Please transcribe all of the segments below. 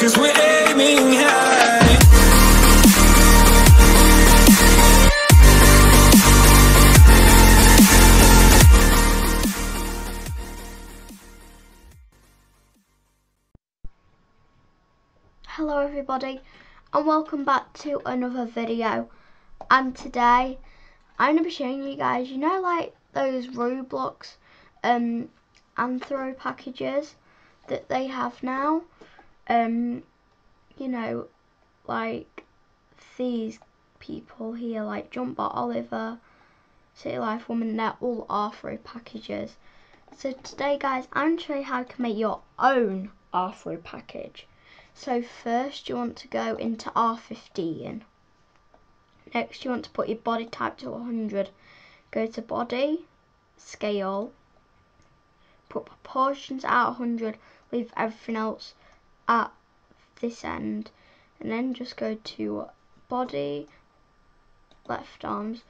cause we're aiming high. Hello everybody and welcome back to another video and today I'm going to be showing you guys you know like those Roblox um Anthro packages that they have now um you know like these people here like Junkbot Oliver City Life Woman they're all Rthro packages so today guys I'm going to show you how you can make your own Rthro package so first you want to go into R15. Next you want to put your body type to 100. Go to body, scale, put proportions at 100, leave everything else at this end. And then just go to body, left arms.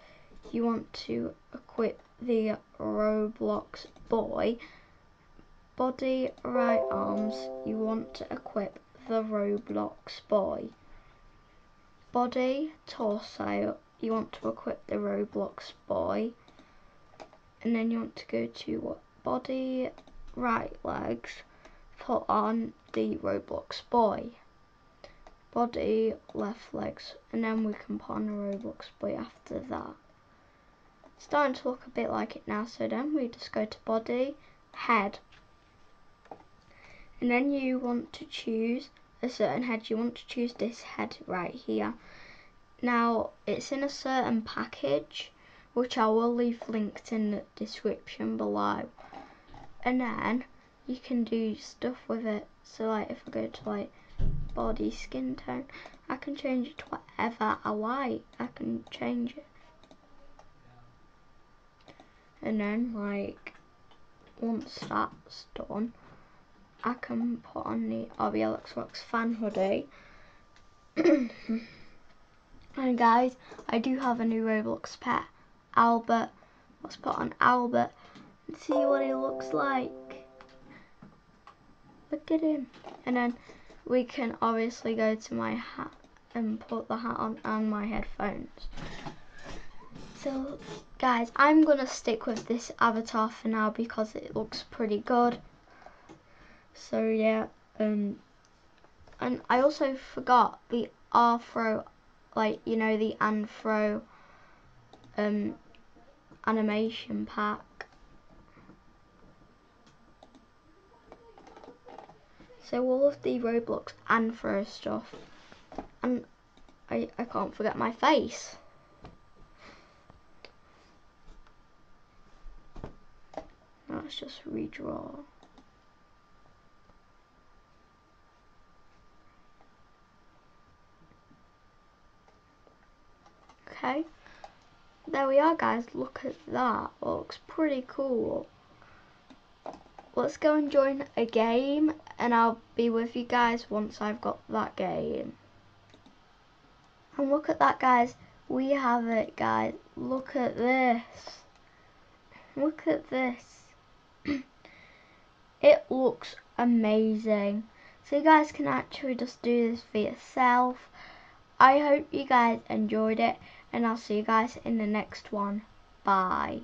You want to equip the Roblox boy. Body, right arms, you want to equip the Roblox boy. Body, torso, you want to equip the Roblox boy. And then you want to go to body, right legs, put on the Roblox boy. Body, left legs, and then we can put on the Roblox boy after that. starting to look a bit like it now, so then we just go to body, head, and then you want to choose a certain head you want to choose this head right here now it's in a certain package which I will leave linked in the description below and then you can do stuff with it so like if I go to like body skin tone I can change it to whatever I like I can change it and then like once that's done I can put on the RBLX fan hoodie. and guys, I do have a new Roblox pet, Albert. Let's put on Albert and see what he looks like. Look at him. And then we can obviously go to my hat and put the hat on and my headphones. So guys, I'm going to stick with this avatar for now because it looks pretty good. So yeah, um, and I also forgot the Rthro, like you know the Anthro, um, animation pack. So all of the Roblox and Anthro stuff, and I I can't forget my face. let's just redraw. okay. There we are guys. Look at that. Looks pretty cool let's go and join a game and I'll be with you guys once I've got that game. And look at that guys. We have it guys. Look at this. Look at this. It looks amazing. So you guys can actually just do this for yourself? I hope you guys enjoyed it and I'll see you guys in the next one. Bye.